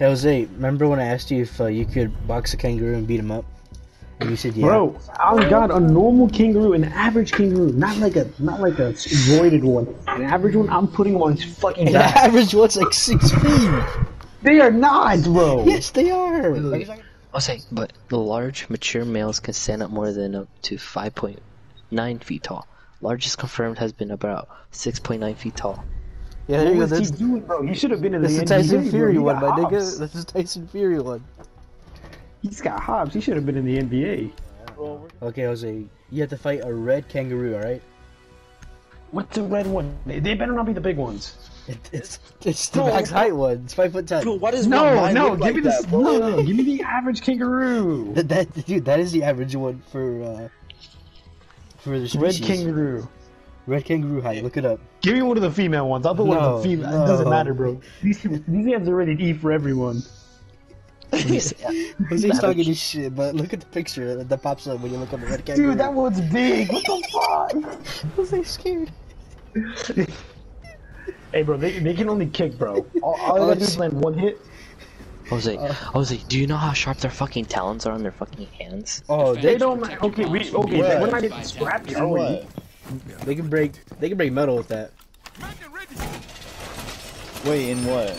Hey, Jose, remember when I asked you if uh, you could box a kangaroo and beat him up? And you said yeah. Bro, I got a normal kangaroo, an average kangaroo, not like a not like a roided one. An average one, I'm putting him on his fucking An back. average one's like six feet. They are not, bro. yes, they are. I'll say, but the large, mature males can stand up more than up to 5.9 feet tall. Largest confirmed has been about 6.9 feet tall. Yeah, there What you go. was he doing, bro? He should have been in that's the the Tyson NBA, bro. Fury one, got my nigga. This is the Tyson Fury one. He's got Hobbs. He should have been in the NBA. Okay, Jose, you have to fight a red kangaroo, alright? What's the red one? They, they better not be the big ones. It, it's it's the Bro, max height one. It's five foot ten. Bro, why does one No, mine no, give like me the that, bro? no, no, no, give me the average kangaroo. That, that dude, that is the average one for uh for the species. Red kangaroo. Red kangaroo height. Look it up. Give me one of the female ones. I'll put one of the female. no. It doesn't matter, bro. These these hands are rated E for everyone. Jose's talking this shit, but look at the picture that pops up when you look on the red kangaroo. Dude, that one's big. What the fuck? Jose's scared. Hey, bro, they, they can only kick, bro. All, all I Oh, gotta do is sh- land one hit. Jose, Uh. Jose, do you know how sharp their fucking talons are on their fucking hands? Oh, They they don't. Okay, we okay. What? We're not getting scrappy, are we? What? They can break they can break metal with that. Wait, in what?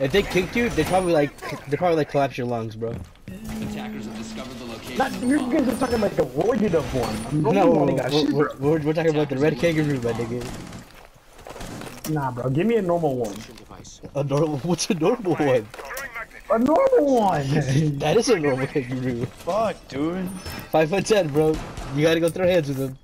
If they kicked you, they probably like they probably like collapse your lungs, bro. Attackers have discovered the location. Not, you guys are talking like a roided up one. I'm No, we're, that got shit, we're, we're, we're talking about the red kangaroo, my nigga. Nah, bro. Give me a normal one. A normal, what's a normal one? A normal one. That is a normal kangaroo. Fuck, dude. Five foot ten, bro. You gotta go throw hands with him.